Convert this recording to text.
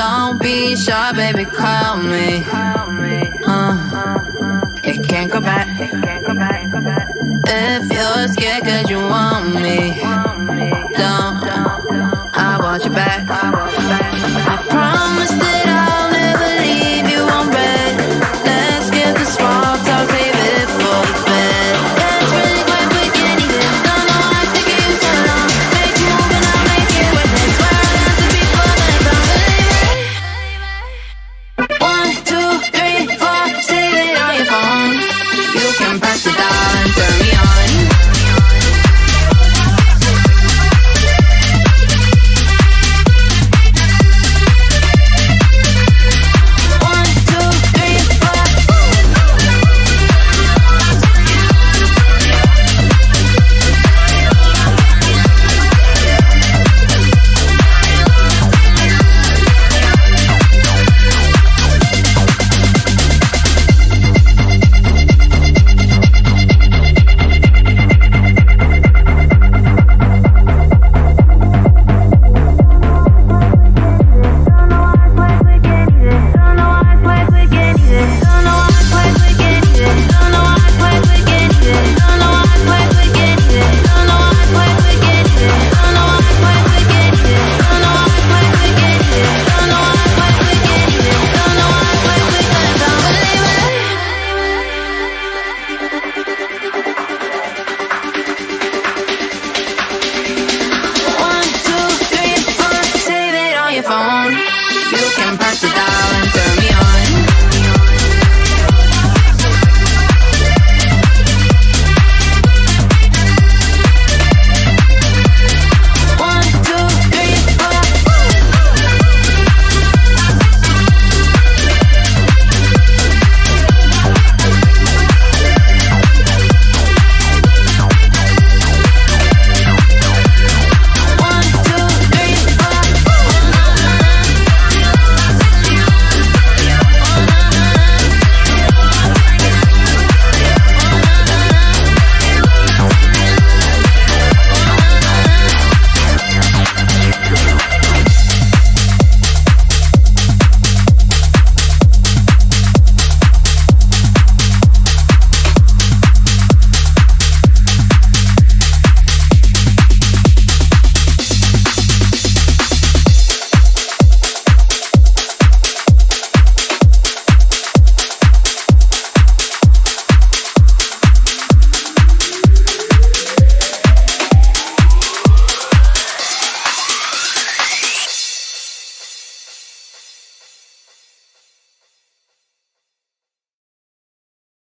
Don't be shy, baby, call me.